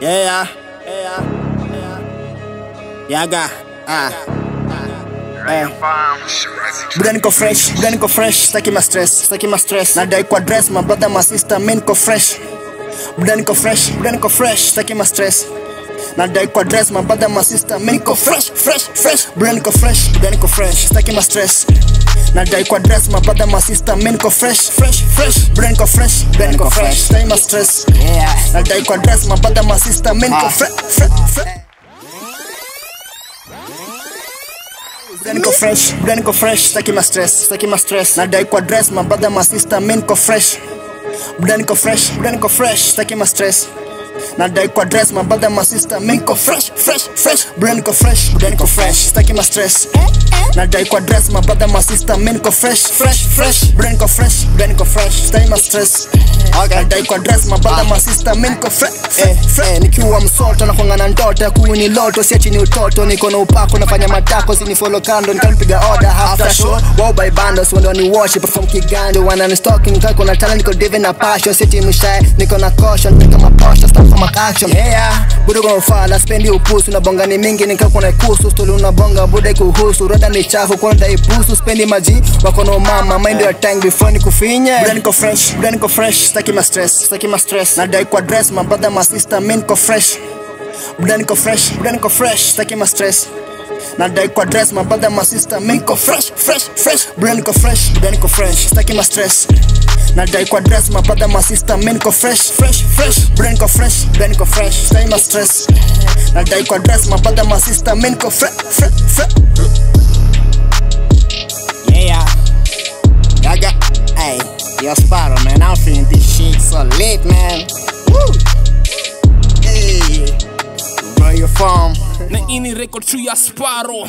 Yeah, yeah, yeah. Yaga, ah. Eh. Buda niko fresh, buda niko fresh, staki ma stress, staki ma stress. Nadai kwa dress, my brother, my sister, niko fresh. Buda niko fresh, buda niko fresh, staki ma stress. Nadai kwa dress, my brother, my sister, niko fresh, fresh, fresh. Buda niko fresh, buda niko fresh, staki ma stress. Nadai kwa dress, my brother, my sister, men ko fresh, fresh, fresh. brain ko fresh, brain ko fresh, staki my stress. Yeah. Nadai kwa dress, my brother, my sister, men ko fresh, fresh, fresh. Brain ko fresh, brain ko fresh, staki ma stress, staki ma stress. Nadai kwa dress, my brother, my sister, men ko fresh. Brain ko fresh, brain ko fresh, staki ma stress. Nadai kwa dress, my brother, my sister, make niko fresh, fresh, fresh. brand niko fresh, brand niko fresh, staki ma stress. Nadai kwa dress, my brother, my sister, make niko fresh, fresh, fresh. brand niko fresh, brand niko fresh, staki ma stress. Nadai kwa dress. Eh, nikiwa msoto nakwanga na ndoto ya kuwi ni loto siachi ni utoto niko na upako nafanya matako sinifolo kando nikanipiga order after show. wow by bandos wendo ni worship perform kigando stalking kako na talent niko driven na passion siachi mshae niko na caution niko kama stop action. Yeah. Budo kwa mfala spendi upusu na bonga ni mingi nikako na kusu stoli unabonga buda kuhusu rada ni chafu kwa ndai pusu spendi maji wako mama mind your tank before nikufinye. Buda niko fresh, buda niko fresh, staki ma stress, staki ma stress. Nadai kwa dress, my brother, my sister, men niko fresh. Buda niko fresh, buda niko fresh, staki ma stress. Nadai kwa dress, my brother, my sister, men niko fresh, fresh, fresh. Buda niko fresh, buda niko fresh, staki ma stress. Nadai kwa dress, my brother, my sister, men niko fresh, fresh, fresh. Buda niko fresh, buda niko fresh, staki ma stress. Nadai kwa dress, my brother, my sister, men niko fresh, fresh, fresh. Yeah, Gaga, hey, yo Sparrow, man, I'm feeling this any record through your spiral.